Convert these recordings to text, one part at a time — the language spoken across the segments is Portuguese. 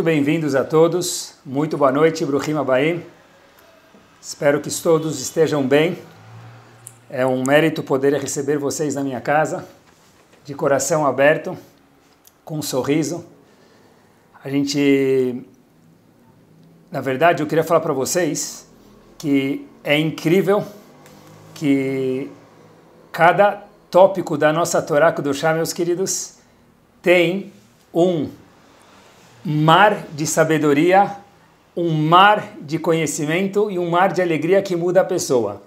Muito bem-vindos a todos. Muito boa noite, Bruhim Abaim. Espero que todos estejam bem. É um mérito poder receber vocês na minha casa, de coração aberto, com um sorriso. A gente, na verdade, eu queria falar para vocês que é incrível que cada tópico da nossa Torá do Chá, meus queridos, tem um mar de sabedoria, um mar de conhecimento e um mar de alegria que muda a pessoa.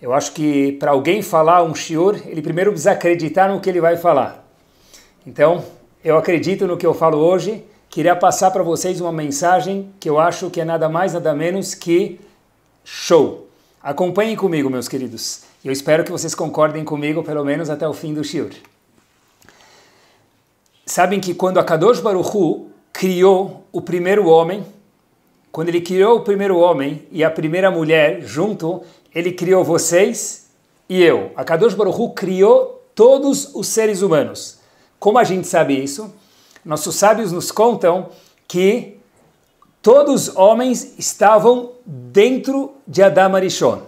Eu acho que para alguém falar um shiur, ele primeiro precisa acreditar no que ele vai falar. Então, eu acredito no que eu falo hoje, queria passar para vocês uma mensagem que eu acho que é nada mais, nada menos que show. Acompanhem comigo, meus queridos. Eu espero que vocês concordem comigo, pelo menos até o fim do shiur. Sabem que quando a Kadosh Baruch Hu criou o primeiro homem, quando ele criou o primeiro homem e a primeira mulher junto, ele criou vocês e eu. A Kadosh Baruch Hu criou todos os seres humanos. Como a gente sabe isso? Nossos sábios nos contam que todos os homens estavam dentro de Adam Arishon.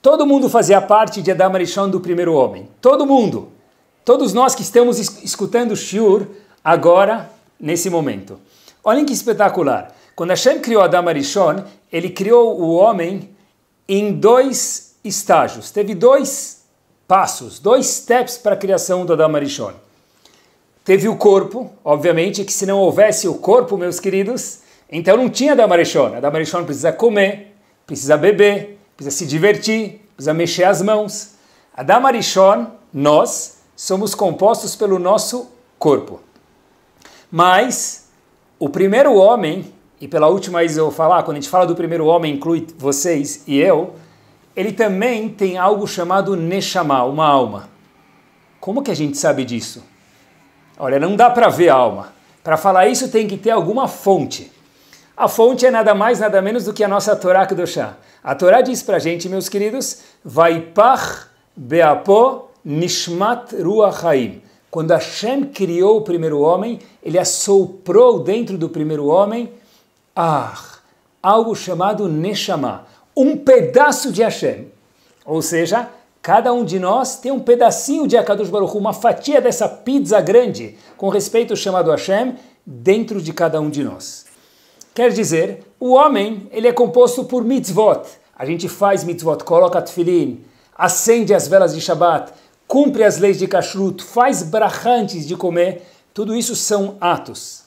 Todo mundo fazia parte de Adam Arishon do primeiro homem. Todo mundo. Todos nós que estamos escutando Shur agora nesse momento. Olhem que espetacular. Quando Hashem criou Adam Arishon, ele criou o homem em dois estágios. Teve dois passos, dois steps para a criação do Adam Arishon. Teve o corpo, obviamente, que se não houvesse o corpo, meus queridos, então não tinha Adam Arishon. Adam Arishon precisa comer, precisa beber, precisa se divertir, precisa mexer as mãos. Adam Arishon, nós, somos compostos pelo nosso corpo. Mas o primeiro homem, e pela última vez eu vou falar, quando a gente fala do primeiro homem, inclui vocês e eu, ele também tem algo chamado Neshama, uma alma. Como que a gente sabe disso? Olha, não dá para ver a alma. Para falar isso tem que ter alguma fonte. A fonte é nada mais, nada menos do que a nossa Torá Kedoshá. A Torá diz para a gente, meus queridos, Vaipach Beapo Nishmat Ruach Haim. Quando Hashem criou o primeiro homem, ele assoprou dentro do primeiro homem ah, algo chamado Neshama, um pedaço de Hashem. Ou seja, cada um de nós tem um pedacinho de Akadosh Baruch uma fatia dessa pizza grande, com respeito chamado Hashem, dentro de cada um de nós. Quer dizer, o homem ele é composto por mitzvot. A gente faz mitzvot, coloca tefilin, acende as velas de Shabbat, cumpre as leis de kashrut, faz brachá antes de comer, tudo isso são atos.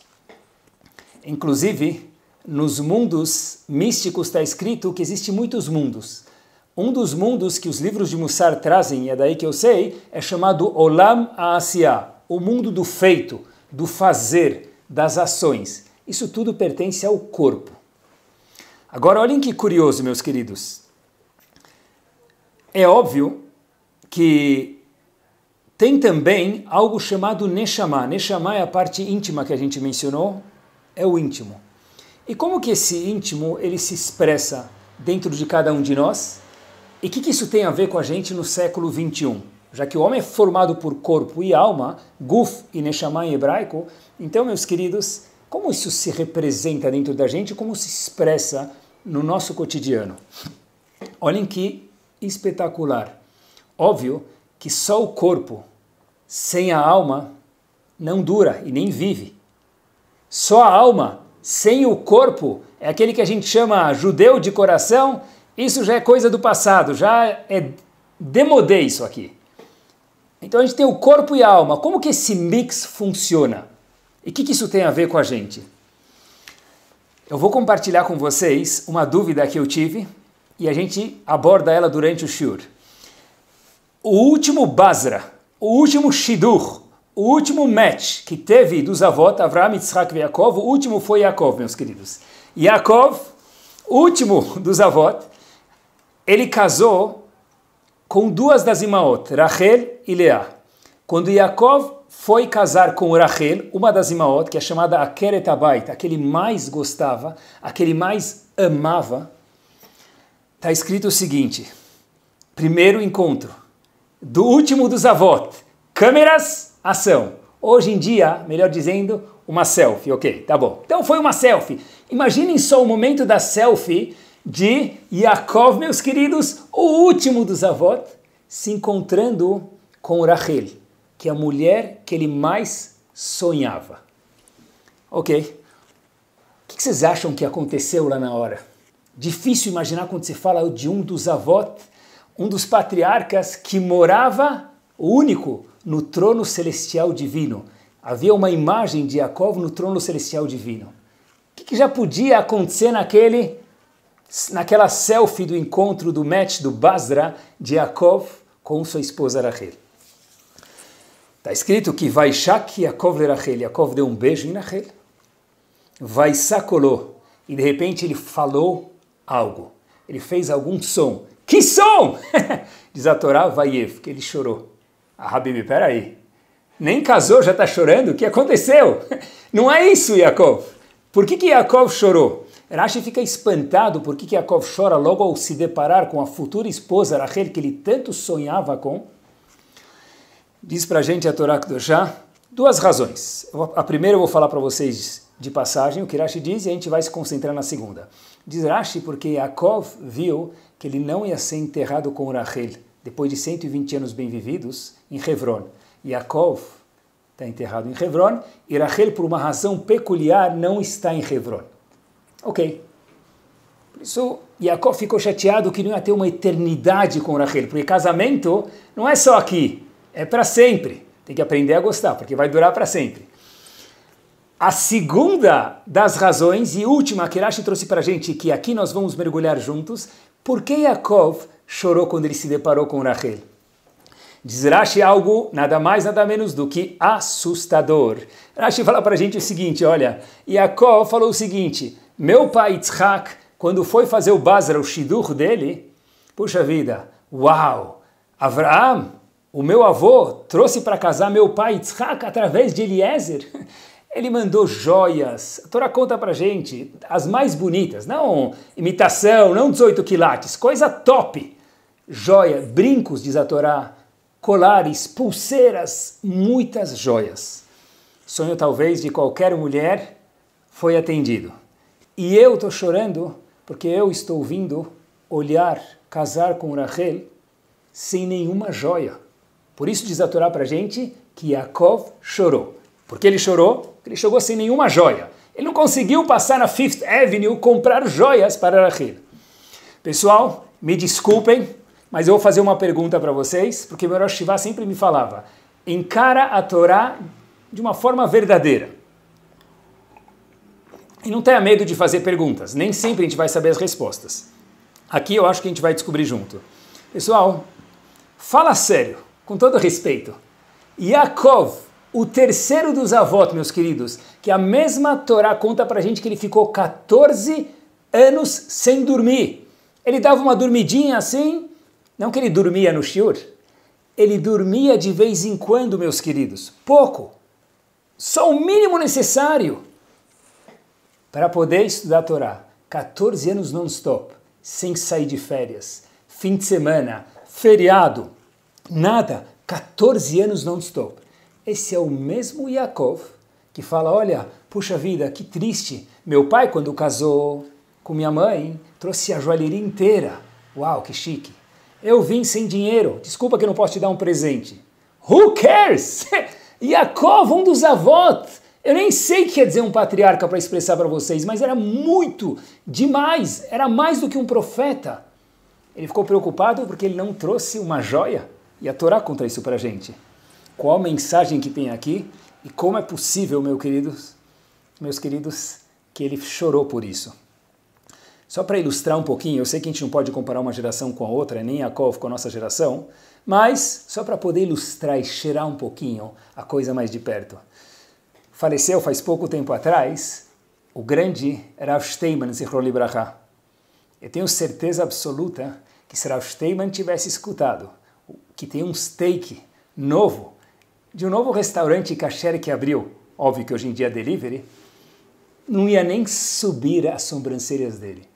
Inclusive, nos mundos místicos está escrito que existem muitos mundos. Um dos mundos que os livros de Mussar trazem, e é daí que eu sei, é chamado Olam Aasiya, o mundo do feito, do fazer, das ações. Isso tudo pertence ao corpo. Agora, olhem que curioso, meus queridos. É óbvio que tem também algo chamado Neshama. Neshama é a parte íntima que a gente mencionou, é o íntimo. E como que esse íntimo ele se expressa dentro de cada um de nós? E o que, que isso tem a ver com a gente no século 21? Já que o homem é formado por corpo e alma, Guf e Neshama em hebraico, então, meus queridos, como isso se representa dentro da gente, como se expressa no nosso cotidiano? Olhem que espetacular. Óbvio que só o corpo sem a alma não dura e nem vive. Só a alma sem o corpo é aquele que a gente chama judeu de coração. Isso já é coisa do passado, já é demodê isso aqui. Então a gente tem o corpo e a alma. Como que esse mix funciona? E o que, que isso tem a ver com a gente? Eu vou compartilhar com vocês uma dúvida que eu tive e a gente aborda ela durante o Shur. O último Basra, o último Shidur, o último match que teve dos avós, Avraham, Yitzhak e Yaakov, o último foi Yaakov, meus queridos. Yaakov, último dos avós, ele casou com duas das imaot, Rachel e Leah. Quando Yaakov foi casar com Rachel, uma das imaot, que é chamada Akeret Abayt, aquele mais gostava, aquele mais amava, está escrito o seguinte, primeiro encontro, do último dos avós. Câmeras, ação. Hoje em dia, melhor dizendo, Uma selfie, ok, tá bom. Então foi uma selfie. Imaginem só o momento da selfie de Yaakov, meus queridos, o último dos avós, se encontrando com Rachel, que é a mulher que ele mais sonhava. Ok. O que vocês acham que aconteceu lá na hora? Difícil imaginar quando se fala de um dos avós, um dos patriarcas que morava, único, no trono celestial divino. Havia uma imagem de Jacob no trono celestial divino. O que, que já podia acontecer naquele, naquela selfie do encontro do match do Basra de Jacob com sua esposa Rachel? Está escrito que vai Shak Yaakov le Rachel. Yaakov deu um beijo em Rachel. Vai sacolou. E de repente ele falou algo. Ele fez algum som. Que som? Diz a Torá, Vaiev, que ele chorou. Ah, Habib, peraí. Nem casou, já está chorando? O que aconteceu? Não é isso, Yaakov. Por que, que Yaakov chorou? Rashi fica espantado por que, Yaakov chora logo ao se deparar com a futura esposa Rachel, que ele tanto sonhava com. Diz para a gente a Torá Kedoshá duas razões. A primeira eu vou falar para vocês de passagem, o que Rashi diz, e a gente vai se concentrar na segunda. Diz Rashi porque Yaakov viu que ele não ia ser enterrado com Rachel depois de 120 anos bem vividos em Hebron. Yaakov está enterrado em Hebron e Rachel, por uma razão peculiar, não está em Hebron. Ok. Por isso, Yaakov ficou chateado que não ia ter uma eternidade com Rachel, porque casamento não é só aqui, é para sempre. Tem que aprender a gostar, porque vai durar para sempre. A segunda das razões e última que Rashi trouxe para a gente, que aqui nós vamos mergulhar juntos, por que Yaakov chorou quando ele se deparou com Rachel? Diz Rashi algo nada mais, nada menos do que assustador. Rashi fala para a gente o seguinte, olha, Yaakov falou o seguinte, meu pai Yitzhak, quando foi fazer o Bazar, o Shidur dele, puxa vida, uau, Avraham, o meu avô, trouxe para casar meu pai Yitzhak através de Eliezer. Ele mandou joias, a Torá conta pra gente, as mais bonitas, não imitação, não 18 quilates, coisa top. Joia, brincos, diz a Torá, colares, pulseiras, muitas joias. Sonho talvez de qualquer mulher foi atendido. E eu estou chorando porque eu estou vindo olhar, casar com Rachel sem nenhuma joia. Por isso diz a Torá para gente que Yaakov chorou. Por que ele chorou? Ele chegou sem nenhuma joia. Ele não conseguiu passar na Fifth Avenue comprar joias para Rachel. Pessoal, me desculpem, mas eu vou fazer uma pergunta para vocês, porque meu Rosh Shiva sempre me falava: encara a Torá de uma forma verdadeira. E não tenha medo de fazer perguntas, nem sempre a gente vai saber as respostas. Aqui eu acho que a gente vai descobrir junto. Pessoal, fala sério, com todo respeito. Yaakov o terceiro dos avós, meus queridos, que a mesma Torá conta para a gente que ele ficou 14 anos sem dormir. Ele dava uma dormidinha assim, não que ele dormia no shiur, ele dormia de vez em quando, meus queridos, pouco, só o mínimo necessário para poder estudar a Torá. 14 anos non-stop, sem sair de férias, fim de semana, feriado, nada, 14 anos non-stop. Esse é o mesmo Yaakov que fala: Olha, puxa vida, que triste. Meu pai, quando casou com minha mãe, trouxe a joalheria inteira. Uau, que chique. Eu vim sem dinheiro. Desculpa que eu não posso te dar um presente. Who cares? Yaakov, um dos avós. Eu nem sei o que quer dizer um patriarca para expressar para vocês, mas era muito, demais. Era mais do que um profeta. Ele ficou preocupado porque ele não trouxe uma joia. E a Torá conta isso para a gente qual a mensagem que tem aqui e como é possível, meus queridos, meus queridos, que ele chorou por isso. Só para ilustrar um pouquinho, eu sei que a gente não pode comparar uma geração com a outra, nem a Kov com a nossa geração, mas só para poder ilustrar e cheirar um pouquinho a coisa mais de perto. Faleceu faz pouco tempo atrás o grande Rav Steinman Zichron. Eu tenho certeza absoluta que se Rav Steinman tivesse escutado que tem um steak novo de um novo restaurante kasher que abriu, óbvio que hoje em dia é delivery, não ia nem subir as sobrancelhas dele.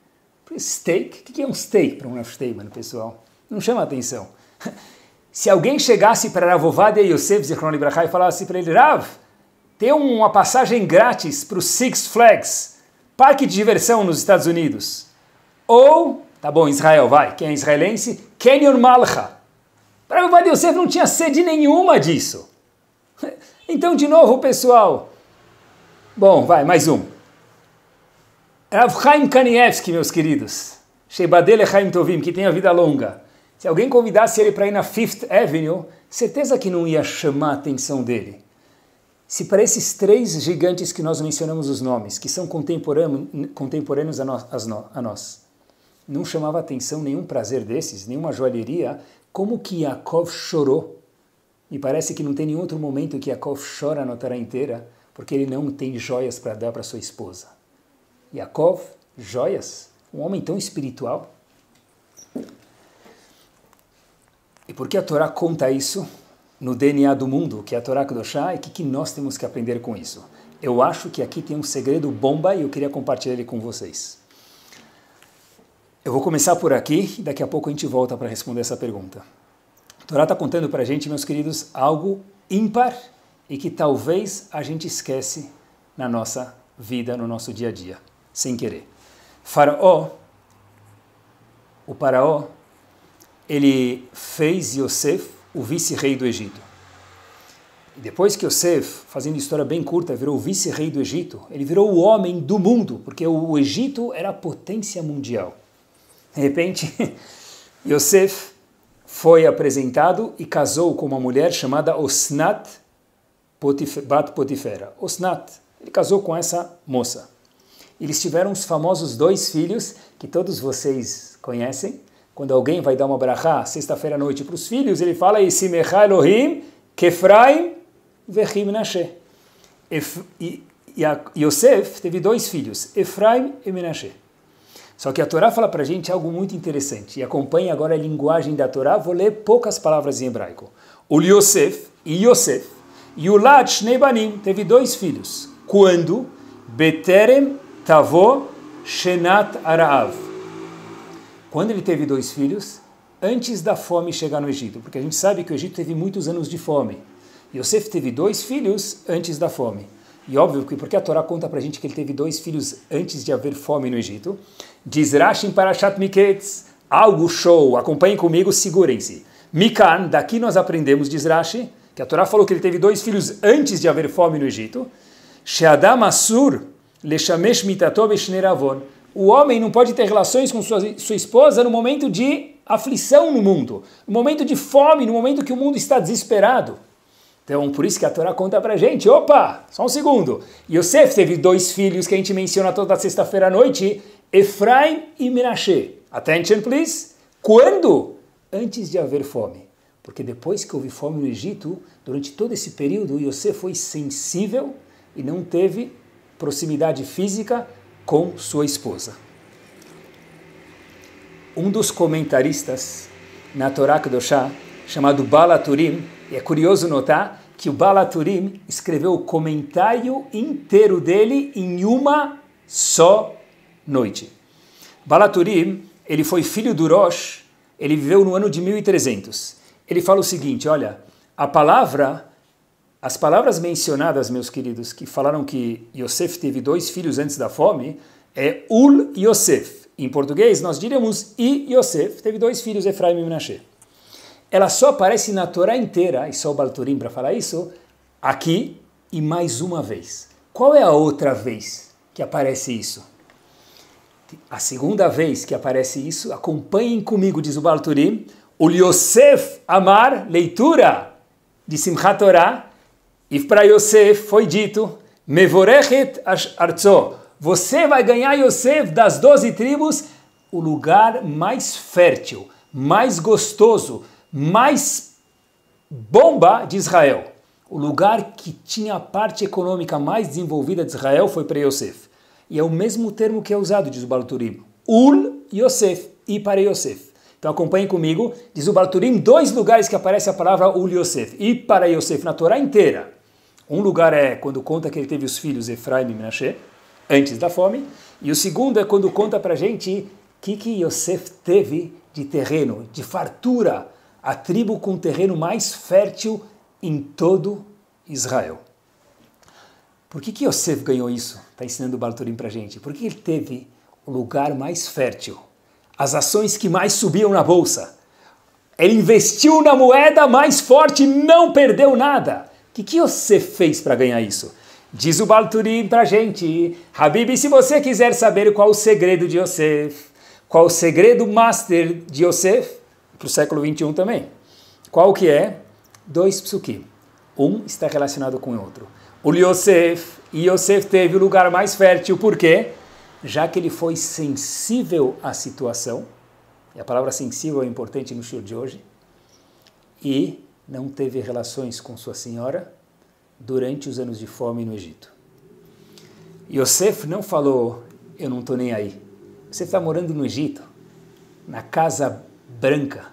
Steak? O que é um steak para um mano, pessoal? Não chama atenção. Se alguém chegasse para Ravovadia Yosef Zichron Libraha e falasse para ele, Rav, ter uma passagem grátis para o Six Flags, parque de diversão nos Estados Unidos. Ou, tá bom, Israel, vai, quem é israelense? Kenyon Malcha. Para o Yosef não tinha sede nenhuma disso. Então, de novo, pessoal. Bom, vai, mais um. Rav Chaim Kanievski, meus queridos. Sheibadele Chaim Tovim, que tem a vida longa. Se alguém convidasse ele para ir na Fifth Avenue, certeza que não ia chamar a atenção dele. Se para esses três gigantes que nós mencionamos os nomes, que são contemporâneos a nós, a nós não chamava atenção nenhum prazer desses, nenhuma joalheria, como que Yaakov chorou? Me parece que não tem nenhum outro momento que Yaakov chora na Torá inteira, porque ele não tem joias para dar para sua esposa. Yaakov, joias? Um homem tão espiritual? E por que a Torá conta isso no DNA do mundo, que é a Torá Kedoshá, e o que, que nós temos que aprender com isso? Eu acho que aqui tem um segredo bomba e eu queria compartilhar ele com vocês. Eu vou começar por aqui e daqui a pouco a gente volta para responder essa pergunta. Torá está contando para a gente, meus queridos, algo ímpar e que talvez a gente esquece na nossa vida, no nosso dia a dia, sem querer. Faraó, o faraó, ele fez Yosef o vice-rei do Egito. E depois que Yosef, fazendo história bem curta, virou o vice-rei do Egito, ele virou o homem do mundo, porque o Egito era a potência mundial. De repente, Yosef foi apresentado e casou com uma mulher chamada Osnat Bat Potifera. Osnat, ele casou com essa moça. Eles tiveram os famosos dois filhos que todos vocês conhecem. Quando alguém vai dar uma brachá sexta-feira à noite para os filhos, ele fala Isimecha Elohim Kefraim Vechim Menashe. Yosef teve dois filhos, Efraim e Menashe. Só que a Torá fala para a gente algo muito interessante. E acompanhe agora a linguagem da Torá. Vou ler poucas palavras em hebraico. O Yosef e Yosef. Yulad Shnebanim teve dois filhos. Quando? Beterem Tavo Shenat Araav. Quando ele teve dois filhos, antes da fome chegar no Egito. Porque a gente sabe que o Egito teve muitos anos de fome. Yosef teve dois filhos antes da fome. E óbvio que porque a Torá conta para a gente que ele teve dois filhos antes de haver fome no Egito. Diz Rashi Parashat Miketz, algo show, acompanhem comigo, segurem-se. Mikan, daqui nós aprendemos, diz Rashi, que a Torá falou que ele teve dois filhos antes de haver fome no Egito. Sheadam Asur, Leshamesh Mitato Beshneravon. O homem não pode ter relações com sua, sua esposa no momento de aflição no mundo, no momento de fome, no momento que o mundo está desesperado. Então, por isso que a Torá conta pra gente. Opa, só um segundo. Yosef teve dois filhos que a gente menciona toda sexta-feira à noite, Efraim e Menashe. Attention, please. Quando? Antes de haver fome. Porque depois que houve fome no Egito, durante todo esse período, Yosef foi sensível e não teve proximidade física com sua esposa. Um dos comentaristas na Torá Kedoshá, chamado Balaturim, e é curioso notar que o Balaturim escreveu o comentário inteiro dele em uma só noite. Balaturim, ele foi filho do Rosh, ele viveu no ano de 1300. Ele fala o seguinte, olha, a palavra, as palavras mencionadas, meus queridos, que falaram que Yosef teve dois filhos antes da fome, é Ul Yosef. Em português, nós diríamos I Yosef, teve dois filhos, Efraim e Menashe ela só aparece na Torá inteira, e só o Balturim para falar isso, aqui e mais uma vez. Qual é a outra vez que aparece isso? A segunda vez que aparece isso, acompanhem comigo, diz o Balturim, o Yosef Amar, leitura de Simchat Torah, e para Yosef foi dito, Mevorechet Arzo, você vai ganhar Yosef das doze tribos, o lugar mais fértil, mais gostoso, mais bomba de Israel. O lugar que tinha a parte econômica mais desenvolvida de Israel foi para Yosef. E é o mesmo termo que é usado, diz o Balturim. Ul Yosef, e para Yosef. Então acompanhem comigo, diz o Balturim, dois lugares que aparece a palavra Ul Yosef, e para Yosef na Torá inteira. Um lugar é quando conta que ele teve os filhos Efraim e Menashe, antes da fome, e o segundo é quando conta para gente que, que Yosef teve de terreno, de fartura, a tribo com terreno mais fértil em todo Israel. Por que, que Yosef ganhou isso? Está ensinando o Balturim para gente. Por que ele teve o lugar mais fértil? As ações que mais subiam na bolsa. Ele investiu na moeda mais forte e não perdeu nada. O que, que Yosef fez para ganhar isso? Diz o Balturim para gente. Habib, se você quiser saber qual o segredo de Yosef, qual o segredo master de Yosef, para o século 21 também. Qual que é? Dois psukim. Um está relacionado com o outro. O Yosef, e Yosef teve o lugar mais fértil, por quê? Já que ele foi sensível à situação, e a palavra sensível é importante no show de hoje, e não teve relações com sua senhora durante os anos de fome no Egito. Yosef não falou, eu não estou nem aí. Você está morando no Egito, na Casa Branca,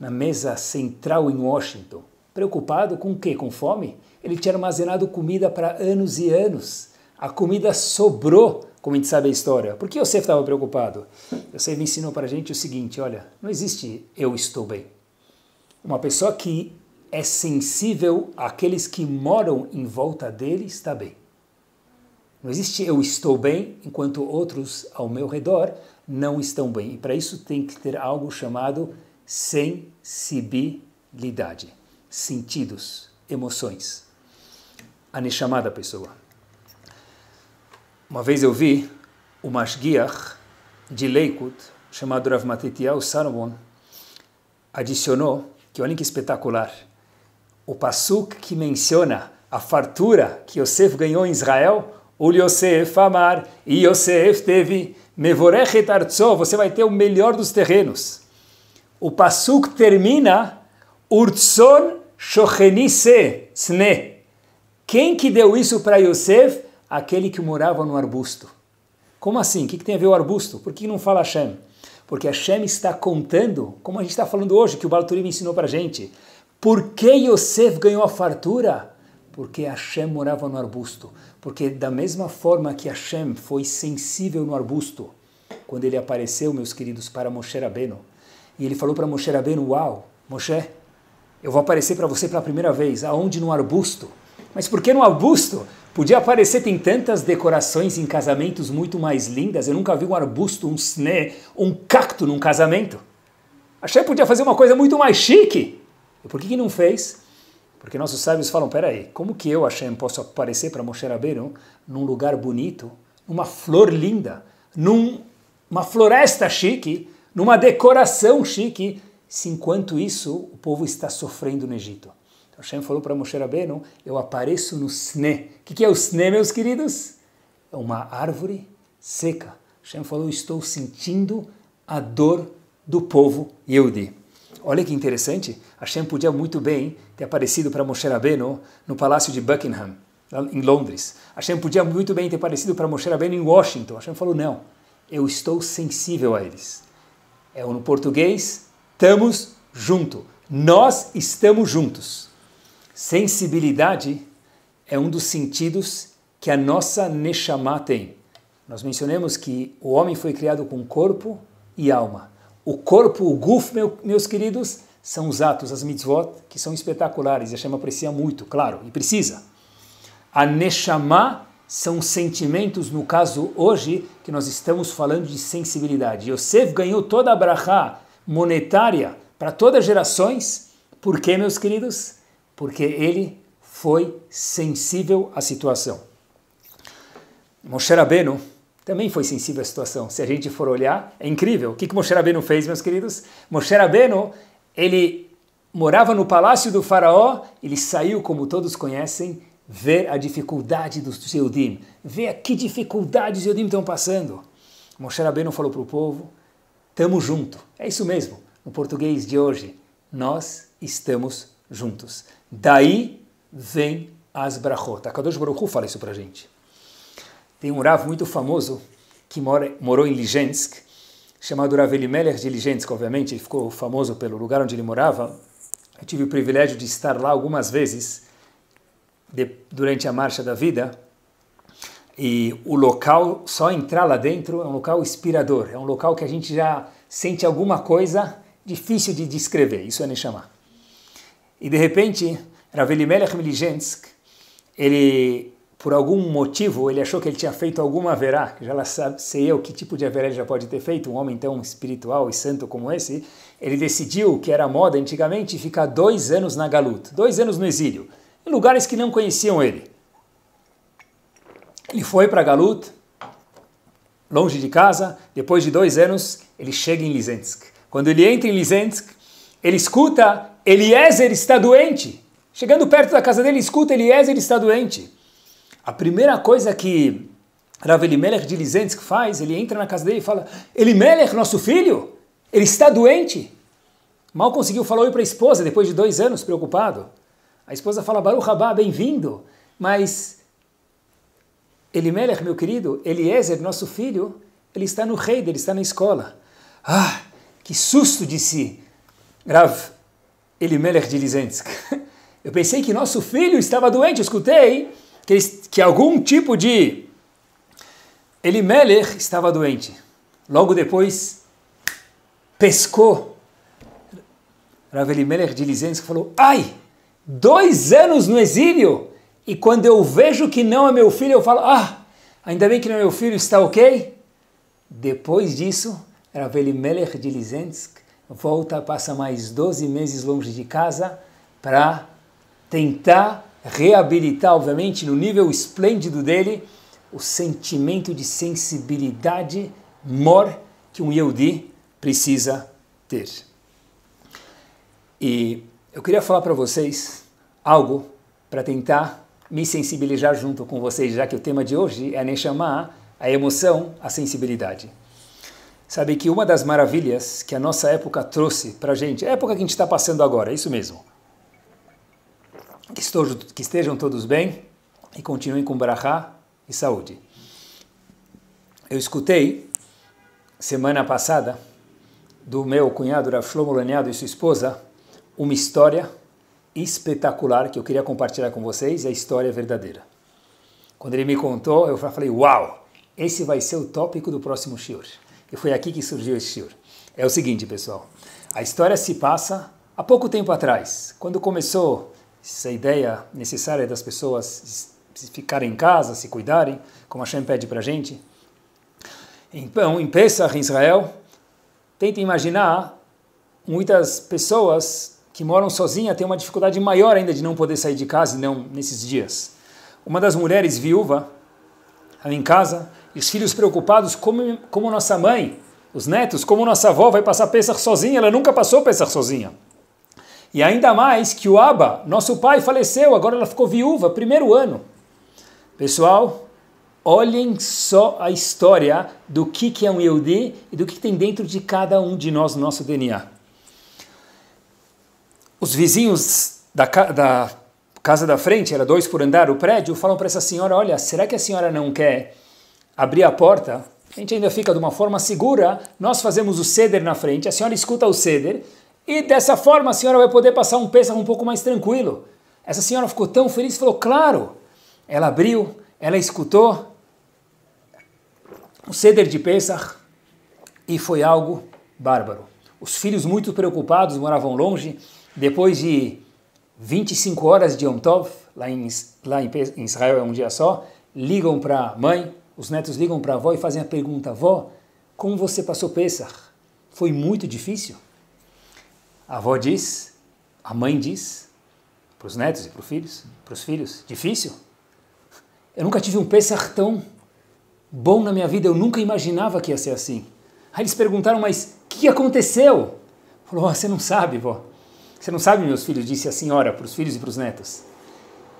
na mesa central em Washington, preocupado com o quê? Com fome? Ele tinha armazenado comida para anos e anos. A comida sobrou, como a gente sabe a história. Por que Yosef estava preocupado? Yosef ensinou para a gente o seguinte, olha, não existe eu estou bem. Uma pessoa que é sensível àqueles que moram em volta dele está bem. Não existe eu estou bem enquanto outros ao meu redor não estão bem. E para isso tem que ter algo chamado sensibilidade, sentidos, emoções. A Neshama pessoa. Uma vez eu vi o Mashgiach de Leikut, chamado Rav Matitiyahu Salomon, adicionou, que olhem que espetacular, o Pasuk que menciona a fartura que Yosef ganhou em Israel, o Yosef Amar, e Yosef teve Mevorechet Arzo, você vai ter o melhor dos terrenos. O Pasuk termina Urtson Shochenise Sne. Quem que deu isso para Yosef? Aquele que morava no arbusto. Como assim? O que, que tem a ver o arbusto? Por que não fala Hashem? Porque Hashem está contando, como a gente está falando hoje, que o Balturim ensinou para a gente. Por que Yosef ganhou a fartura? Porque Hashem morava no arbusto. Porque da mesma forma que Hashem foi sensível no arbusto, quando ele apareceu, meus queridos, para Moshe Rabbeinu, e ele falou para Moshe Rabbeinu, uau, Moshe, eu vou aparecer para você pela primeira vez, aonde? No arbusto. Mas por que no arbusto? Podia aparecer, tem tantas decorações em casamentos muito mais lindas, eu nunca vi um arbusto, um sne, um cacto num casamento. Hashem podia fazer uma coisa muito mais chique. E por que, que não fez? Porque nossos sábios falam, peraí, como que eu, Hashem, posso aparecer para Moshe Rabbeinu num lugar bonito, numa flor linda, numa floresta chique, numa decoração chique, se enquanto isso o povo está sofrendo no Egito. Então Hashem falou para Moshe Rabbeinu, eu apareço no Sne. O que, que é o Sne, meus queridos? É uma árvore seca. Hashem falou, estou sentindo a dor do povo Yehudi. Olha que interessante, Hashem podia muito bem ter aparecido para Moshe Rabbeinu no palácio de Buckingham, em Londres. Hashem podia muito bem ter aparecido para Moshe Rabbeinu em Washington. Hashem falou, não, eu estou sensível a eles. É no português, estamos junto. Nós estamos juntos. Sensibilidade é um dos sentidos que a nossa Neshama tem. Nós mencionamos que o homem foi criado com corpo e alma. O corpo, o guf, meu, meus queridos, são os atos, as mitzvot, que são espetaculares. Chama aprecia muito, claro, e precisa. A Neshama são sentimentos, no caso hoje, que nós estamos falando de sensibilidade. Yosef ganhou toda a brachá monetária para todas as gerações. Por quê, meus queridos? Porque ele foi sensível à situação. Moshe Rabbeinu, também foi sensível à situação. Se a gente for olhar, é incrível. O que, que Moshe Rabbeinu fez, meus queridos? Moshe Rabbeinu, ele morava no palácio do faraó, ele saiu, como todos conhecem, ver a dificuldade dos Yehudim, ver a que dificuldades os Yehudim estão passando. Moshe Rabbeinu falou para o povo, estamos juntos. É isso mesmo, no português de hoje, nós estamos juntos. Daí vem as brachot. A Kadosh Baruch Hu fala isso para a gente. Tem um Rav muito famoso que mora, morou em Ligensk, chamado Rav Elimelech de Ligensk, obviamente, ele ficou famoso pelo lugar onde ele morava. Eu tive o privilégio de estar lá algumas vezes de, durante a marcha da vida. E o local, só entrar lá dentro, é um local inspirador, é um local que a gente já sente alguma coisa difícil de descrever, isso é Neshama. E de repente, Rav Elimelech Ligensk, ele por algum motivo, ele achou que ele tinha feito alguma verá, já sabe, sei eu que tipo de haverá ele já pode ter feito, um homem tão espiritual e santo como esse, ele decidiu que era moda antigamente ficar dois anos na galuta, dois anos no exílio, em lugares que não conheciam ele. Ele foi para Galut, longe de casa, depois de dois anos, ele chega em Lizensk. Quando ele entra em Lizensk, ele escuta Eliezer está doente. Chegando perto da casa dele, escuta Eliezer está doente. A primeira coisa que Rav Elimelech de Lizensk faz, ele entra na casa dele e fala, Elimelech, nosso filho, ele está doente. Mal conseguiu falar oi para a esposa, depois de dois anos, preocupado. A esposa fala, Baruch Rabá, bem-vindo. Mas, Elimelech, meu querido, Eliezer, nosso filho, ele está no rei, ele está na escola. Ah, que susto, disse Rav Elimelech de Lizensk. Eu pensei que nosso filho estava doente, escutei que, que algum tipo de Elimelech estava doente. Logo depois, pescou. Rav Elimelech de Lizensk falou, ai, dois anos no exílio, e quando eu vejo que não é meu filho, eu falo, ah, ainda bem que não é meu filho, está ok? Depois disso, Rav Elimelech de Lizensk volta, passa mais 12 meses longe de casa para tentar reabilitar, obviamente, no nível esplêndido dele, o sentimento de sensibilidade mor que um Yehudi precisa ter. E eu queria falar para vocês algo para tentar me sensibilizar junto com vocês, já que o tema de hoje é Neshama, a emoção, a sensibilidade. Sabe que uma das maravilhas que a nossa época trouxe para a gente, a época que a gente está passando agora, é isso mesmo, que, estou, que estejam todos bem e continuem com brahá e saúde. Eu escutei semana passada do meu cunhado Rav Shlomo Laniado e sua esposa uma história espetacular que eu queria compartilhar com vocês, a história é verdadeira. Quando ele me contou, eu falei, uau, esse vai ser o tópico do próximo shiur. E foi aqui que surgiu esse shiur. É o seguinte, pessoal, a história se passa há pouco tempo atrás, quando começou essa ideia necessária das pessoas ficarem em casa, se cuidarem, como a Shem pede para a gente. Então, em Pesach, em Israel, tentem imaginar muitas pessoas que moram sozinhas têm uma dificuldade maior ainda de não poder sair de casa e não nesses dias. Uma das mulheres viúva, em casa, e os filhos preocupados como, como nossa mãe, os netos, como nossa avó vai passar Pesach sozinha, ela nunca passou Pesach sozinha. E ainda mais que o Abba, nosso pai, faleceu, agora ela ficou viúva, primeiro ano. Pessoal, olhem só a história do que, que é um Yehudi e do que tem dentro de cada um de nós no nosso DNA. Os vizinhos da, da casa da frente, era dois por andar, o prédio, falam para essa senhora, olha, será que a senhora não quer abrir a porta? A gente ainda fica de uma forma segura, nós fazemos o ceder na frente, a senhora escuta o ceder, e dessa forma a senhora vai poder passar um Pesach um pouco mais tranquilo. Essa senhora ficou tão feliz, falou, claro. Ela abriu, ela escutou o ceder de Pesach e foi algo bárbaro. Os filhos muito preocupados moravam longe. Depois de 25 horas de Yom Tov, lá em, lá em Israel é um dia só, ligam para a mãe, os netos ligam para a avó e fazem a pergunta, avó, como você passou Pesach? Foi muito difícil? A avó diz, a mãe diz, para os netos e para os filhos, para os filhos, difícil. Eu nunca tive um Pesach tão bom na minha vida, eu nunca imaginava que ia ser assim. Aí eles perguntaram, mas o que aconteceu? Falou, oh, você não sabe, vó. Você não sabe, meus filhos, disse a senhora para os filhos e para os netos.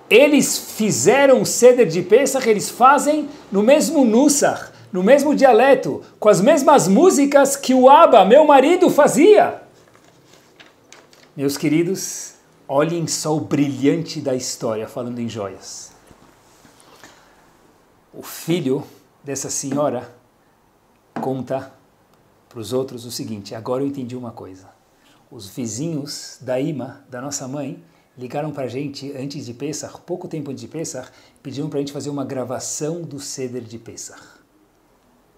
Eles fizeram o ceder de Pesach, eles fazem no mesmo Nusach, no mesmo dialeto, com as mesmas músicas que o Abba, meu marido, fazia. Meus queridos, olhem só o brilhante da história falando em joias. O filho dessa senhora conta para os outros o seguinte: agora eu entendi uma coisa. Os vizinhos da Ima, da nossa mãe, ligaram para a gente antes de Pesach, pouco tempo antes de Pesach, pediram para a gente fazer uma gravação do Seder de Pesach.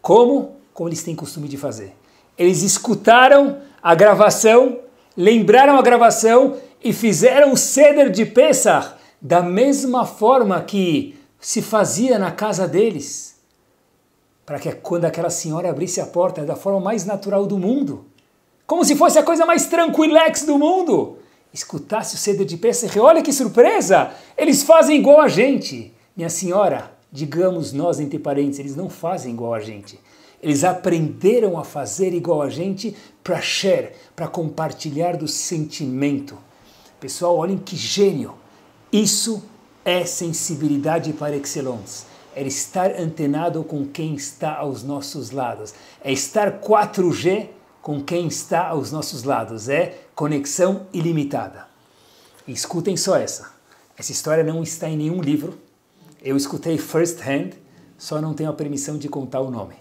Como? Como eles têm costume de fazer. Eles escutaram a gravação lembraram a gravação e fizeram o ceder de Pesach da mesma forma que se fazia na casa deles, para que quando aquela senhora abrisse a porta da forma mais natural do mundo, como se fosse a coisa mais tranquilex do mundo, escutasse o cedo de Pesach, olha que surpresa! Eles fazem igual a gente. Minha senhora, digamos nós entre parênteses, eles não fazem igual a gente. Eles aprenderam a fazer igual a gente para share, para compartilhar do sentimento. Pessoal, olhem que gênio! Isso é sensibilidade par excellence. É estar antenado com quem está aos nossos lados. É estar 4G com quem está aos nossos lados. É conexão ilimitada. E escutem só essa. Essa história não está em nenhum livro. Eu escutei first hand, só não tenho a permissão de contar o nome.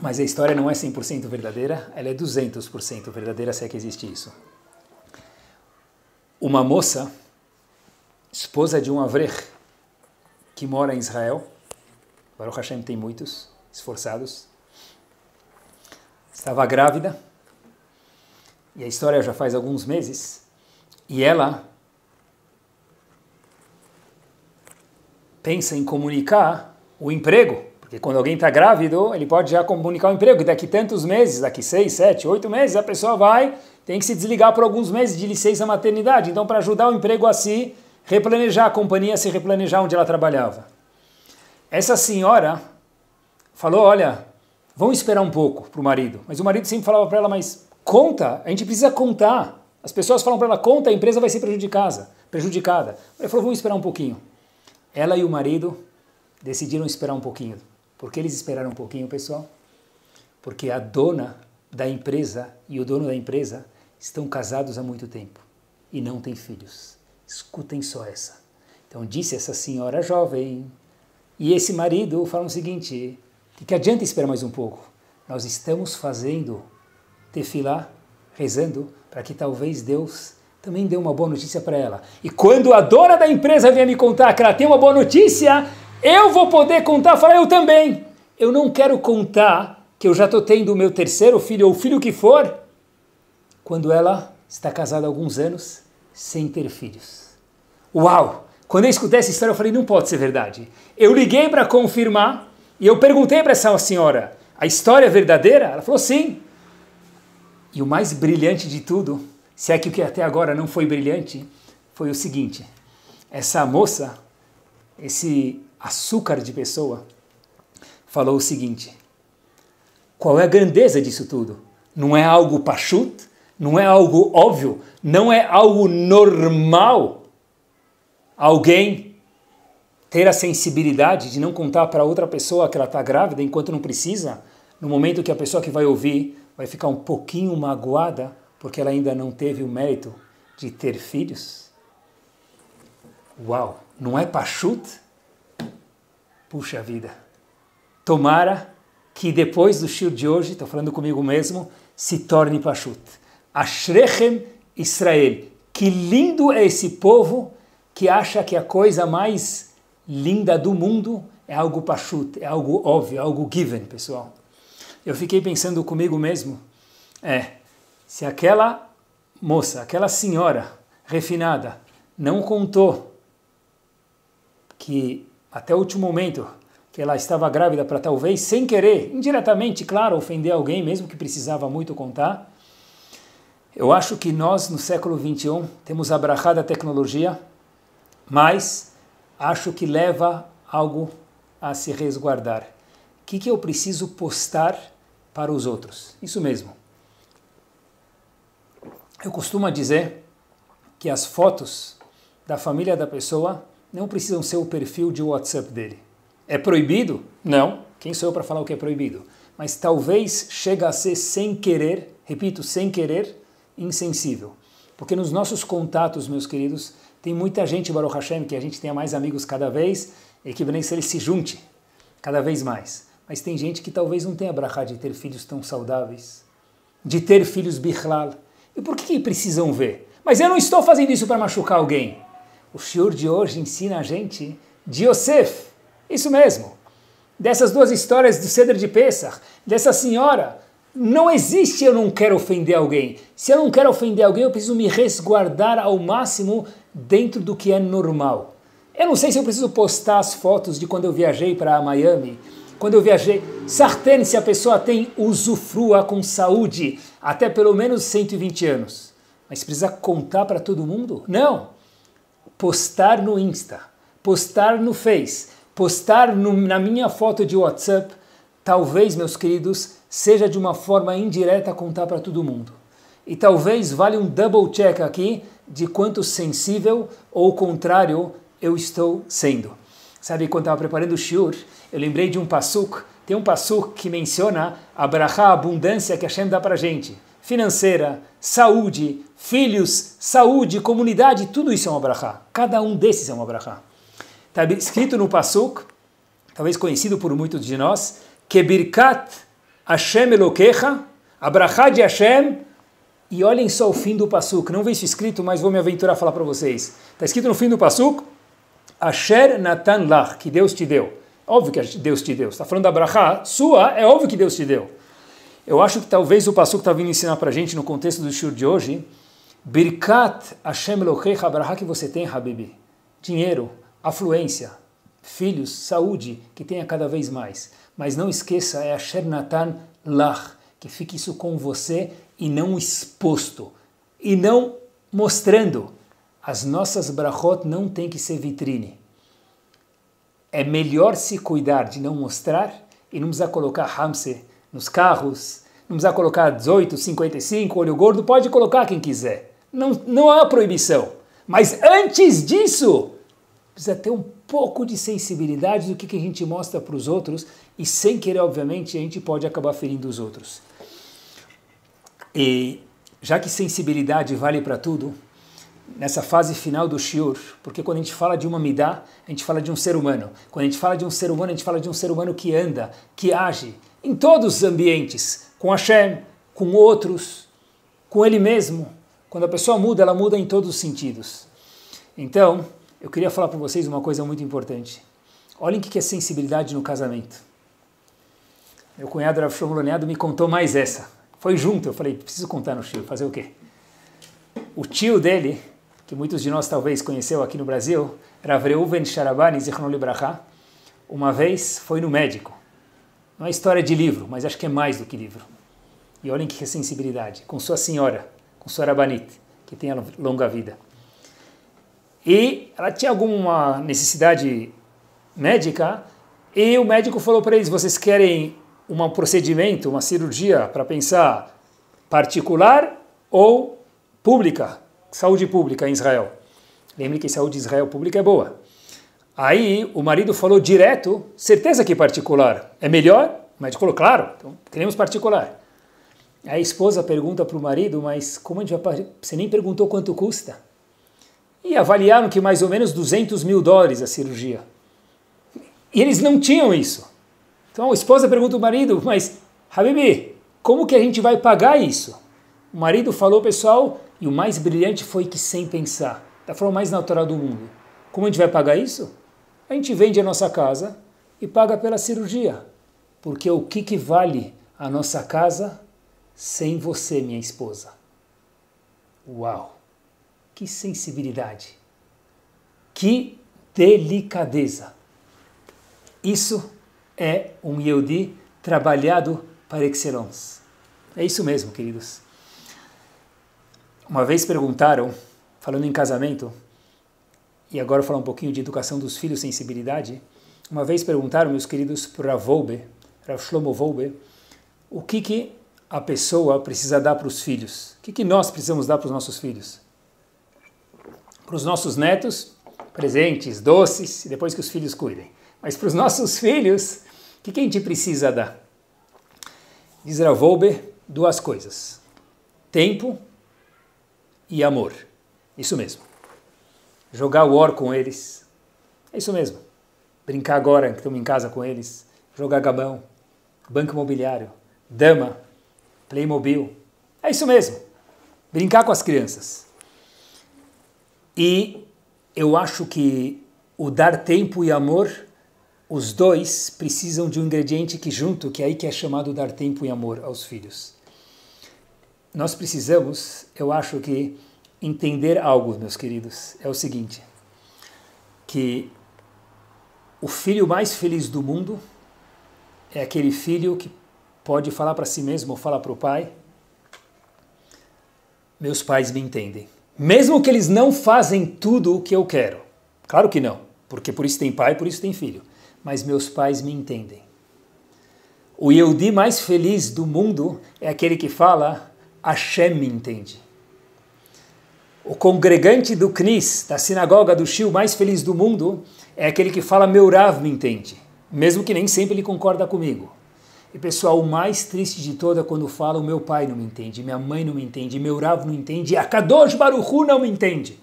Mas a história não é 100% verdadeira, ela é 200% verdadeira, se é que existe isso. Uma moça, esposa de um avrech, que mora em Israel, Baruch Hashem tem muitos, esforçados, estava grávida, e a história já faz alguns meses, e ela pensa em comunicar o emprego, porque quando alguém está grávido, ele pode já comunicar o emprego, daqui tantos meses, daqui seis, sete, oito meses, a pessoa vai, tem que se desligar por alguns meses de licença maternidade. Então, para ajudar o emprego a se replanejar, a companhia a se replanejar onde ela trabalhava. Essa senhora falou, olha, vamos esperar um pouco para o marido. Mas o marido sempre falava para ela, mas conta, a gente precisa contar. As pessoas falam para ela, conta, a empresa vai ser prejudicada. prejudicada. Ele falou, vamos esperar um pouquinho. Ela e o marido decidiram esperar um pouquinho. Por que eles esperaram um pouquinho, pessoal? Porque a dona da empresa e o dono da empresa estão casados há muito tempo e não têm filhos. Escutem só essa. Então disse essa senhora jovem e esse marido falam o seguinte: que, que adianta esperar mais um pouco? Nós estamos fazendo tefilá, rezando para que talvez Deus também dê uma boa notícia para ela. E quando a dona da empresa vier me contar que ela tem uma boa notícia, eu vou poder contar, falar eu também. Eu não quero contar que eu já estou tendo o meu terceiro filho ou filho que for, quando ela está casada há alguns anos sem ter filhos. Uau! Quando eu escutei essa história, eu falei, não pode ser verdade. Eu liguei para confirmar e eu perguntei para essa senhora, a história é verdadeira? Ela falou sim. E o mais brilhante de tudo se é que o que até agora não foi brilhante, foi o seguinte: essa moça, esse açúcar de pessoa, falou o seguinte: qual é a grandeza disso tudo? Não é algo pachut? Não é algo óbvio? Não é algo normal? Alguém ter a sensibilidade de não contar para outra pessoa que ela está grávida enquanto não precisa? No momento que a pessoa que vai ouvir vai ficar um pouquinho magoada porque ela ainda não teve o mérito de ter filhos? Uau, não é pachut? Puxa vida. Tomara que depois do shir de hoje, estou falando comigo mesmo, se torne pachut. Ashrechem Israel. Que lindo é esse povo que acha que a coisa mais linda do mundo é algo pachut, é algo óbvio, é algo given, pessoal. Eu fiquei pensando comigo mesmo, é, se aquela moça, aquela senhora refinada, não contou que até o último momento que ela estava grávida para talvez, sem querer, indiretamente, claro, ofender alguém, mesmo que precisava muito contar, eu acho que nós, no século 21, temos abrahado a tecnologia, mas acho que leva algo a se resguardar. O que, que eu preciso postar para os outros? Isso mesmo. Eu costumo dizer que as fotos da família da pessoa não precisam ser o perfil de WhatsApp dele. É proibido? Não. Quem sou eu para falar o que é proibido? Mas talvez chega a ser sem querer, repito, sem querer, insensível. Porque nos nossos contatos, meus queridos, tem muita gente, Baruch Hashem, que a gente tenha mais amigos cada vez, e que se ele se junte cada vez mais. Mas tem gente que talvez não tenha brachá de ter filhos tão saudáveis, de ter filhos bichlal, e por que precisam ver? Mas eu não estou fazendo isso para machucar alguém. O senhor de hoje ensina a gente de Yosef, isso mesmo. Dessas duas histórias do Cedro de Pesach, dessa senhora, não existe eu não quero ofender alguém. Se eu não quero ofender alguém, eu preciso me resguardar ao máximo dentro do que é normal. Eu não sei se eu preciso postar as fotos de quando eu viajei para Miami, quando eu viajei. Sartén, se a pessoa tem usufrua com saúde até pelo menos 120 anos. Mas precisa contar para todo mundo? Não. Postar no Insta, postar no Face, postar no, na minha foto de WhatsApp, talvez, meus queridos, seja de uma forma indireta contar para todo mundo. E talvez vale um double check aqui de quanto sensível ou contrário eu estou sendo. Sabe, quando estava preparando o shiur, eu lembrei de um passuk, tem um passuk que menciona a abundância que Hashem dá para gente. Financeira, saúde, filhos, saúde, comunidade, tudo isso é uma brachá. Cada um desses é uma brachá. Está escrito no passuk, talvez conhecido por muitos de nós, que birkat Hashem Elokecha, a brachá de Hashem, e olhem só o fim do passuk, não vejo isso escrito, mas vou me aventurar a falar para vocês. Está escrito no fim do passuk, Asher Natan Lach, que Deus te deu. Óbvio que Deus te deu. Está falando da brachá sua, é óbvio que Deus te deu. Eu acho que talvez o passuk está vindo ensinar para a gente no contexto do shur de hoje, Birkat Hashem Elokecha, a brachá que você tem, Habibi. Dinheiro, afluência, filhos, saúde, que tenha cada vez mais. Mas não esqueça, é Asher Natan Lach, que fique isso com você e não exposto, e não mostrando as nossas brachot não tem que ser vitrine. É melhor se cuidar de não mostrar e não precisa colocar hamse nos carros, não precisa colocar 18, 55, olho gordo, pode colocar quem quiser. Não, não há proibição. Mas antes disso, precisa ter um pouco de sensibilidade do que, que a gente mostra para os outros e sem querer, obviamente, a gente pode acabar ferindo os outros. E já que sensibilidade vale para tudo, nessa fase final do shiur, porque quando a gente fala de uma midá, a gente fala de um ser humano. Quando a gente fala de um ser humano, a gente fala de um ser humano que anda, que age em todos os ambientes, com Hashem, com outros, com ele mesmo. Quando a pessoa muda, ela muda em todos os sentidos. Então, eu queria falar para vocês uma coisa muito importante. Olhem o que é sensibilidade no casamento. Meu cunhado Rav Shlomo me contou mais essa. Foi junto, eu falei, preciso contar no shiur, fazer o quê? O tio dele que muitos de nós talvez conheceu aqui no Brasil, Rav Reuven Sharabani Zichron uma vez foi no médico. Não é história de livro, mas acho que é mais do que livro. E olhem que sensibilidade, com sua senhora, com sua Rabanit, que tenha longa vida. E ela tinha alguma necessidade médica, e o médico falou para eles: vocês querem um procedimento, uma cirurgia para pensar particular ou pública? saúde pública em Israel. Lembre que saúde de Israel pública é boa. Aí o marido falou direto, certeza que particular é melhor? O médico falou, claro, então queremos particular. Aí a esposa pergunta para o marido, mas como a gente vai... Você nem perguntou quanto custa. E avaliaram que mais ou menos 200 mil dólares a cirurgia. E eles não tinham isso. Então a esposa pergunta ao marido, mas Habibi, como que a gente vai pagar isso? O marido falou, pessoal, e o mais brilhante foi que sem pensar, da forma mais natural do mundo. Como a gente vai pagar isso? A gente vende a nossa casa e paga pela cirurgia. Porque o que, que vale a nossa casa sem você, minha esposa? Uau! Que sensibilidade! Que delicadeza! Isso é um Yehudi trabalhado para excellence. É isso mesmo, queridos. Uma vez perguntaram, falando em casamento, e agora falar um pouquinho de educação dos filhos, sensibilidade. Uma vez perguntaram, meus queridos, para Volbe, para Shlomo Volbe, o que, que a pessoa precisa dar para os filhos? O que, que nós precisamos dar para os nossos filhos? Para os nossos netos, presentes, doces, depois que os filhos cuidem. Mas para os nossos filhos, o que, que a gente precisa dar? Diz Volbe, duas coisas: tempo e amor. Isso mesmo. Jogar War com eles. É isso mesmo. Brincar agora que estamos em casa com eles. Jogar gabão, banco imobiliário, dama, Playmobil. É isso mesmo. Brincar com as crianças. E eu acho que o dar tempo e amor, os dois precisam de um ingrediente que junto, que é aí que é chamado dar tempo e amor aos filhos nós precisamos, eu acho que, entender algo, meus queridos. É o seguinte: que o filho mais feliz do mundo é aquele filho que pode falar para si mesmo ou falar para o pai: Meus pais me entendem. Mesmo que eles não fazem tudo o que eu quero. Claro que não, porque por isso tem pai, por isso tem filho. Mas meus pais me entendem. O Yehudi mais feliz do mundo é aquele que fala: Hashem me entende. O congregante do Knis, da sinagoga do Shil mais feliz do mundo, é aquele que fala: Meu Rav me entende, mesmo que nem sempre ele concorda comigo. E pessoal, o mais triste de todo é quando fala: O meu pai não me entende, minha mãe não me entende, meu Rav não entende, a Kadosh Baruchu não me entende.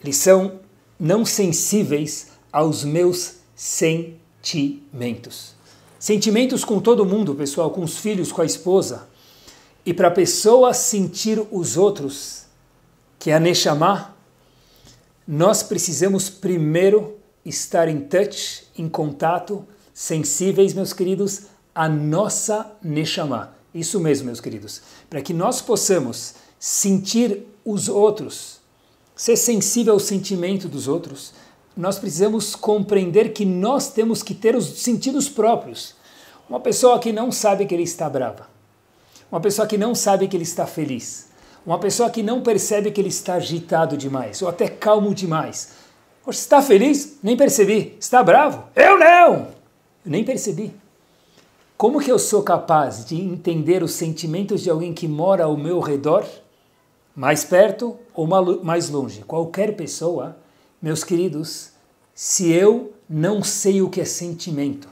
Eles são não sensíveis aos meus sentimentos. Sentimentos com todo mundo, pessoal, com os filhos, com a esposa. E para a pessoa sentir os outros, que é a Neshama, nós precisamos primeiro estar em touch, em contato, sensíveis, meus queridos, a nossa Neshama. Isso mesmo, meus queridos. Para que nós possamos sentir os outros, ser sensível ao sentimento dos outros, nós precisamos compreender que nós temos que ter os sentidos próprios. Uma pessoa que não sabe que ele está brava, uma pessoa que não sabe que ele está feliz, uma pessoa que não percebe que ele está agitado demais ou até calmo demais. Você está feliz? Nem percebi. Está bravo? Eu não! Eu nem percebi. Como que eu sou capaz de entender os sentimentos de alguém que mora ao meu redor, mais perto ou mais longe? Qualquer pessoa, meus queridos, se eu não sei o que é sentimento.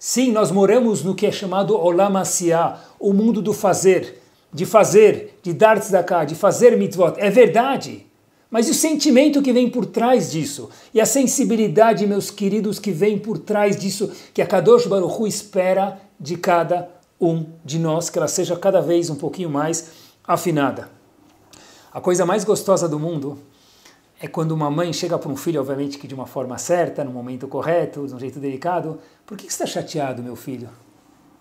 Sim, nós moramos no que é chamado Olam Asiyah, o mundo do fazer de fazer, de dar tzedakah, de fazer mitzvot, é verdade. Mas e o sentimento que vem por trás disso? E a sensibilidade, meus queridos, que vem por trás disso, que a Kadosh Baruch Hu espera de cada um de nós, que ela seja cada vez um pouquinho mais afinada. A coisa mais gostosa do mundo é quando uma mãe chega para um filho, obviamente que de uma forma certa, no momento correto, de um jeito delicado. Por que você está chateado, meu filho?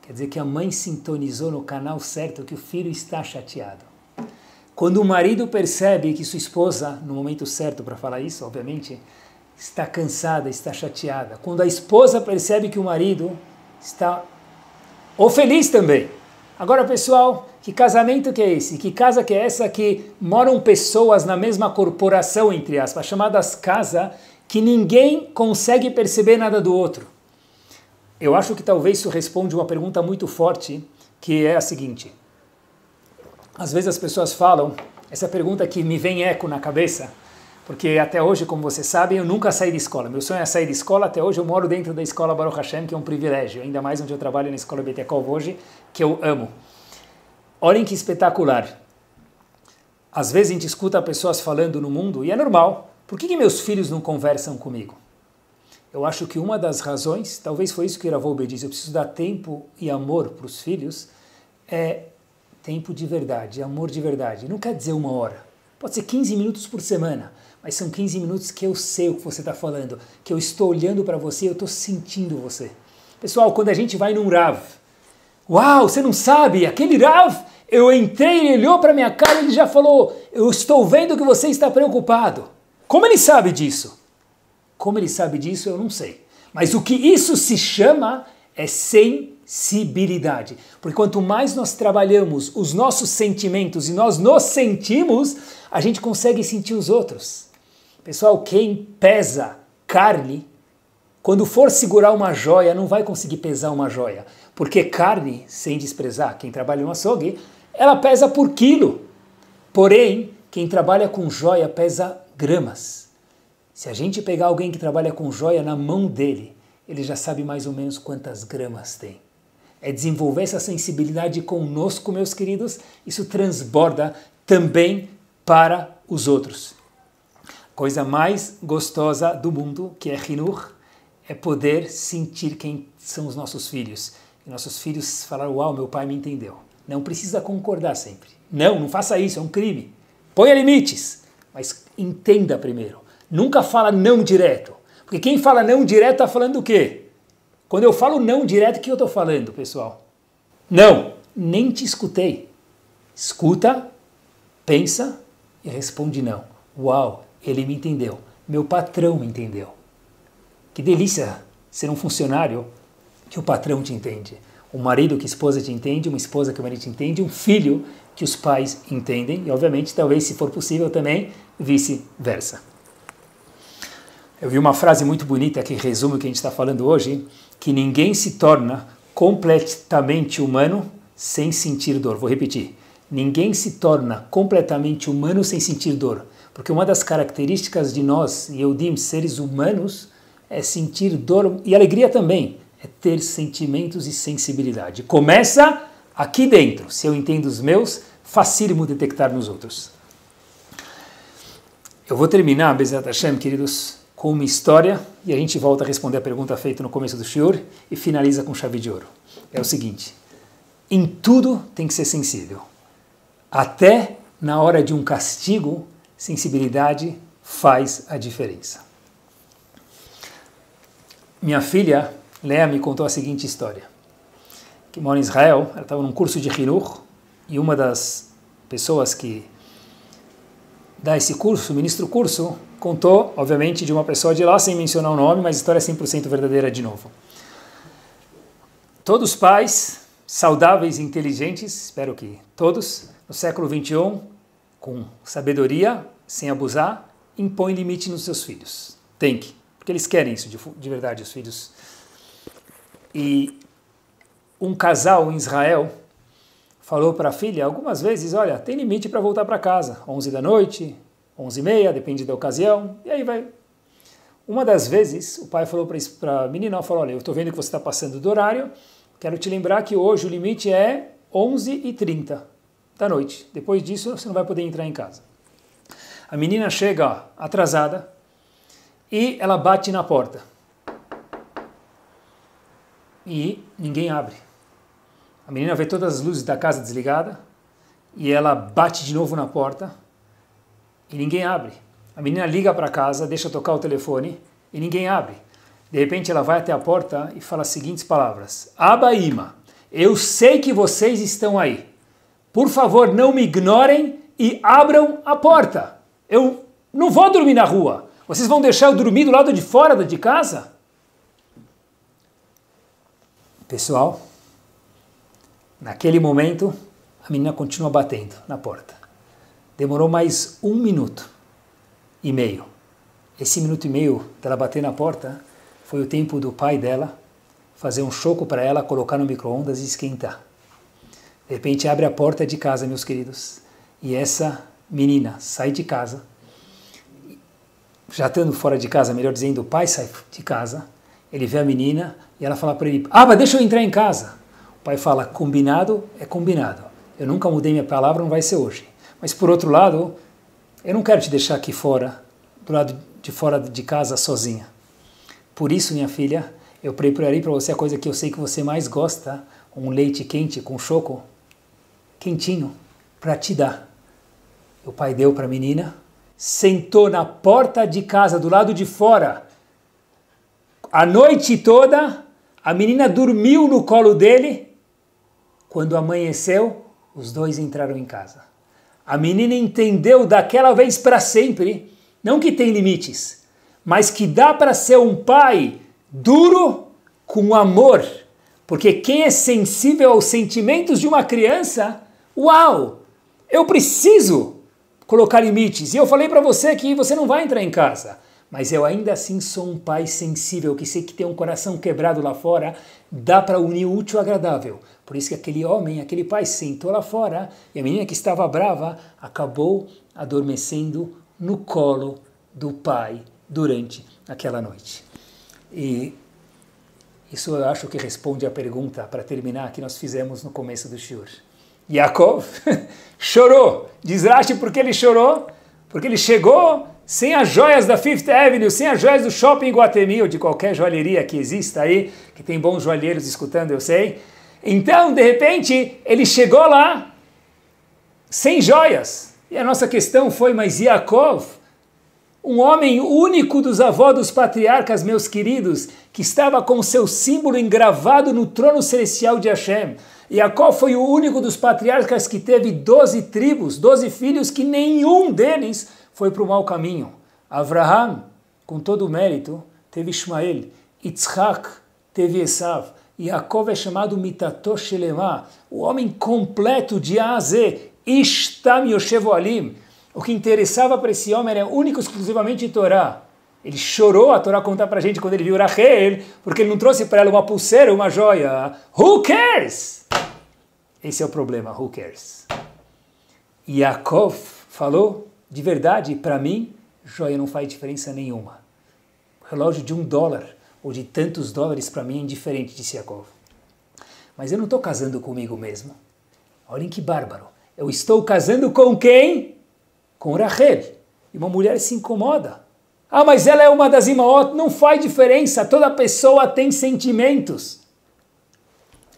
Quer dizer que a mãe sintonizou no canal certo que o filho está chateado. Quando o marido percebe que sua esposa, no momento certo para falar isso, obviamente, está cansada, está chateada. Quando a esposa percebe que o marido está ou feliz também. Agora, pessoal, que casamento que é esse? Que casa que é essa que moram pessoas na mesma corporação, entre aspas, chamadas casa, que ninguém consegue perceber nada do outro? Eu acho que talvez isso responde uma pergunta muito forte, que é a seguinte. Às vezes as pessoas falam, essa pergunta que me vem eco na cabeça, porque até hoje, como vocês sabem, eu nunca saí de escola. Meu sonho é sair de escola, até hoje eu moro dentro da escola Baruch Hashem, que é um privilégio, ainda mais onde eu trabalho na escola Betekov hoje, que eu amo. Olhem que espetacular. Às vezes a gente escuta pessoas falando no mundo, e é normal, por que, que meus filhos não conversam comigo? Eu acho que uma das razões, talvez foi isso que Ravolbe disse, eu preciso dar tempo e amor para os filhos, é tempo de verdade, amor de verdade. Não quer dizer uma hora, pode ser 15 minutos por semana, mas são 15 minutos que eu sei o que você está falando, que eu estou olhando para você, eu estou sentindo você. Pessoal, quando a gente vai num Rav, uau, você não sabe, aquele Rav, eu entrei, ele olhou para minha cara e ele já falou, eu estou vendo que você está preocupado. Como ele sabe disso? Como ele sabe disso, eu não sei. Mas o que isso se chama é sensibilidade. Porque quanto mais nós trabalhamos os nossos sentimentos e nós nos sentimos, a gente consegue sentir os outros. Pessoal, quem pesa carne, quando for segurar uma joia, não vai conseguir pesar uma joia. Porque carne, sem desprezar quem trabalha no açougue, ela pesa por quilo. Porém, quem trabalha com joia pesa gramas. Se a gente pegar alguém que trabalha com joia na mão dele, ele já sabe mais ou menos quantas gramas tem. É desenvolver essa sensibilidade conosco, meus queridos, isso transborda também para os outros. Coisa mais gostosa do mundo, que é Hinur, é poder sentir quem são os nossos filhos. E nossos filhos falaram, uau, meu pai me entendeu. Não precisa concordar sempre. Não, não faça isso, é um crime. Ponha limites, mas entenda primeiro. Nunca fala não direto. Porque quem fala não direto está falando o quê? Quando eu falo não direto, o que eu estou falando, pessoal? Não, nem te escutei. Escuta, pensa e responde não. Uau, ele me entendeu. meu patrão entendeu. Que delícia ser um funcionário que o patrão te entende. Um marido que a esposa te entende, uma esposa que o marido te entende, um filho que os pais entendem e, obviamente, talvez, se for possível, também vice-versa. Eu vi uma frase muito bonita que resume o que a gente está falando hoje, que ninguém se torna completamente humano sem sentir dor. Vou repetir. Ninguém se torna completamente humano sem sentir dor. Porque uma das características de nós, Eudim, seres humanos, é sentir dor e alegria também, é ter sentimentos e sensibilidade. Começa aqui dentro. Se eu entendo os meus, facílimo detectar nos outros. Eu vou terminar, Bezat Hashem, queridos, com uma história e a gente volta a responder a pergunta feita no começo do shiur e finaliza com chave de ouro. É o seguinte: em tudo tem que ser sensível. Até na hora de um castigo, sensibilidade faz a diferença. Minha filha, Lea, me contou a seguinte história. Que mora em Israel, ela estava num curso de Hinur e uma das pessoas que dá esse curso, ministra o curso, contou, obviamente, de uma pessoa de lá, sem mencionar o nome, mas a história é 100% verdadeira de novo. Todos pais saudáveis e inteligentes, espero que todos, no século 21, com sabedoria, sem abusar, impõe limite nos seus filhos. Tem que, porque eles querem isso de, de verdade, os filhos. E um casal em Israel falou para a filha algumas vezes, olha, tem limite para voltar para casa, 11 da noite, 11 e meia, depende da ocasião, e aí vai. Uma das vezes, o pai falou para a menina, falou, olha, eu estou vendo que você está passando do horário, quero te lembrar que hoje o limite é 11 e 30 da noite. Depois disso, você não vai poder entrar em casa. A menina chega atrasada e ela bate na porta. E ninguém abre. A menina vê todas as luzes da casa desligadas e ela bate de novo na porta e ninguém abre. A menina liga para casa, deixa tocar o telefone e ninguém abre. De repente ela vai até a porta e fala as seguintes palavras: Abaíma, eu sei que vocês estão aí. Por favor, não me ignorem e abram a porta. Eu não vou dormir na rua. Vocês vão deixar eu dormir do lado de fora de casa? Pessoal, naquele momento, a menina continua batendo na porta. Demorou mais um minuto e meio. Esse minuto e meio dela bater na porta foi o tempo do pai dela fazer um choco para ela, colocar no micro-ondas e esquentar. De repente abre a porta de casa, meus queridos, e essa menina sai de casa, já estando fora de casa, melhor dizendo, o pai sai de casa, ele vê a menina e ela fala para ele: Ah, mas deixa eu entrar em casa. O pai fala: Combinado é combinado. Eu nunca mudei minha palavra, não vai ser hoje. Mas por outro lado, eu não quero te deixar aqui fora, do lado de fora de casa sozinha. Por isso, minha filha, eu preparei para você a coisa que eu sei que você mais gosta, um leite quente com choco quentinho para te dar. O pai deu para a menina, sentou na porta de casa do lado de fora. A noite toda, a menina dormiu no colo dele. Quando amanheceu, os dois entraram em casa. A menina entendeu daquela vez para sempre, não que tem limites, mas que dá para ser um pai duro com amor. Porque quem é sensível aos sentimentos de uma criança, uau, eu preciso colocar limites. E eu falei para você que você não vai entrar em casa. Mas eu ainda assim sou um pai sensível, que sei que tem um coração quebrado lá fora, dá para unir o útil ao agradável. Por isso que aquele homem, aquele pai sentou lá fora e a menina que estava brava acabou adormecendo no colo do pai durante aquela noite. E isso eu acho que responde à pergunta, para terminar, que nós fizemos no começo do Shur. Yaakov chorou. Diz Rashi porque ele chorou? Porque ele chegou sem as joias da Fifth Avenue, sem as joias do shopping Guatemi ou de qualquer joalheria que exista aí, que tem bons joalheiros escutando, eu sei. Então, de repente, ele chegou lá sem joias. E a nossa questão foi, mas Yaakov, um homem único dos avós dos patriarcas, meus queridos, que estava com seu símbolo engravado no trono celestial de Hashem. Jacó foi o único dos patriarcas que teve doze tribos, doze filhos, que nenhum deles foi para o mau caminho. Avraham, com todo o mérito, teve Ismael, Yitzhak teve Esav, Yaakov é chamado Mitatosh Shelema, o homem completo de A a Z, Ishtam Yoshevo Alim. O que interessava para esse homem era único exclusivamente Torá. Ele chorou, a Torá contar para a gente quando ele viu Rachel, porque ele não trouxe para ela uma pulseira, uma joia. Who cares? Esse é o problema, who cares? Yaakov falou, de verdade, para mim, joia não faz diferença nenhuma. Relógio de um dólar ou de tantos dólares para mim é indiferente, disse Yaakov. Mas eu não estou casando comigo mesmo. Olhem que bárbaro. Eu estou casando com quem? Com Rachel. E uma mulher se incomoda. Ah, mas ela é uma das imaot. Não faz diferença. Toda pessoa tem sentimentos.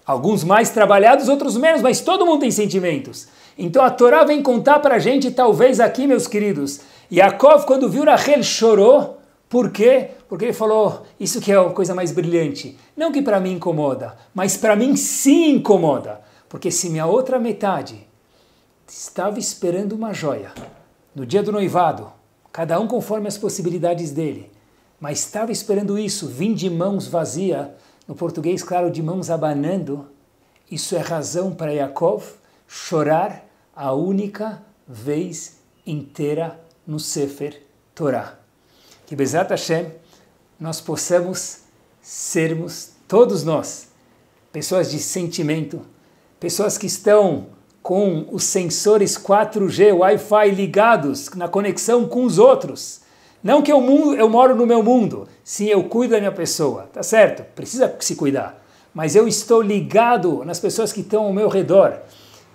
Alguns mais trabalhados, outros menos, mas todo mundo tem sentimentos. Então a Torá vem contar para a gente, talvez aqui, meus queridos. Yaakov, quando viu Rachel, chorou. Por quê? Porque ele falou, isso que é a coisa mais brilhante. Não que para mim incomoda, mas para mim sim incomoda. Porque se minha outra metade estava esperando uma joia no dia do noivado, cada um conforme as possibilidades dele, mas estava esperando isso, vim de mãos vazias, no português, claro, de mãos abanando, isso é razão para Yaakov chorar a única vez inteira no Sefer Torah. Que Bezat Hashem nós possamos sermos, todos nós, pessoas de sentimento, pessoas que estão com os sensores 4G, Wi-Fi ligados na conexão com os outros. Não que eu, eu moro no meu mundo, sim, eu cuido da minha pessoa, tá certo? Precisa se cuidar. Mas eu estou ligado nas pessoas que estão ao meu redor.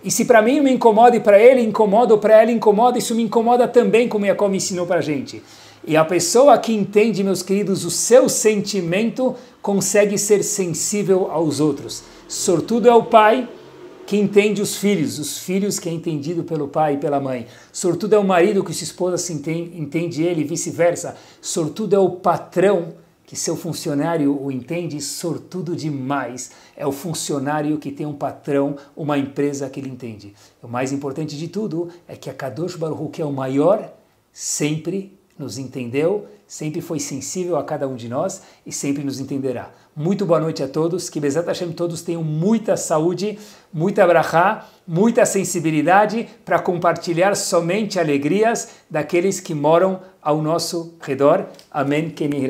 E se para mim me incomoda e para ele incomoda ou para ela incomoda, isso me incomoda também, como Jacob ensinou para a gente. E a pessoa que entende, meus queridos, o seu sentimento consegue ser sensível aos outros. Sortudo é o pai que entende os filhos, os filhos que é entendido pelo pai e pela mãe. Sortudo é o marido que sua esposa se entende, entende ele e vice-versa. Sortudo é o patrão que seu funcionário o entende, sortudo demais é o funcionário que tem um patrão, uma empresa que ele entende. O mais importante de tudo é que a Kadosh Baruch que é o maior, sempre nos entendeu, sempre foi sensível a cada um de nós e sempre nos entenderá. Muito boa noite a todos, que Bezat Hashem todos tenham muita saúde, muita brachá, muita sensibilidade para compartilhar somente alegrias daqueles que moram ao nosso redor. Amém. Kemi